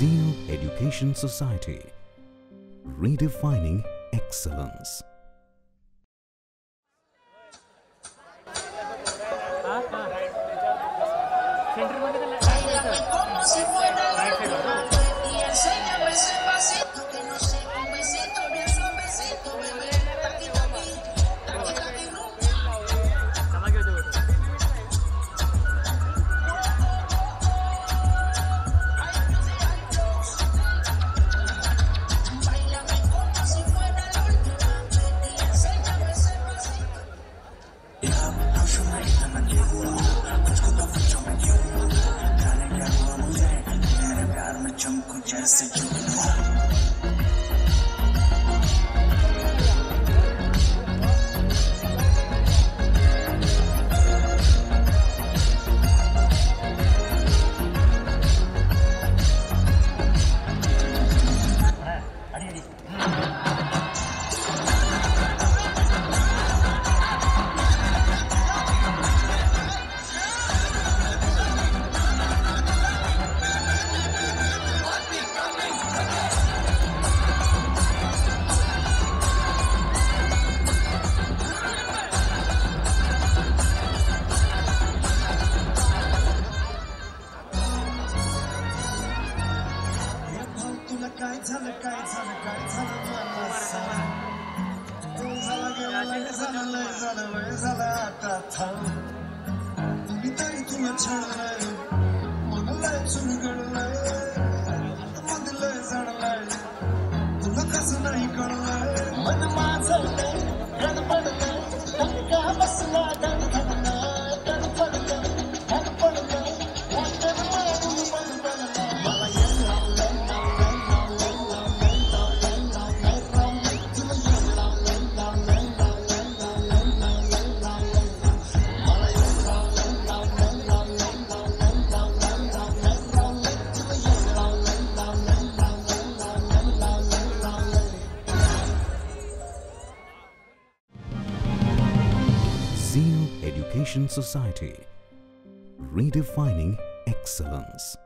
Zeal Education Society. Redefining Excellence. Center nessa de menor. गिटारी तुला छानलाय मनलाय चुरगडलाय मधलंय जडलाय तुला कसं नाही कळलाय मन माझं गडबडलाय का बसला Zeal Education Society, redefining excellence.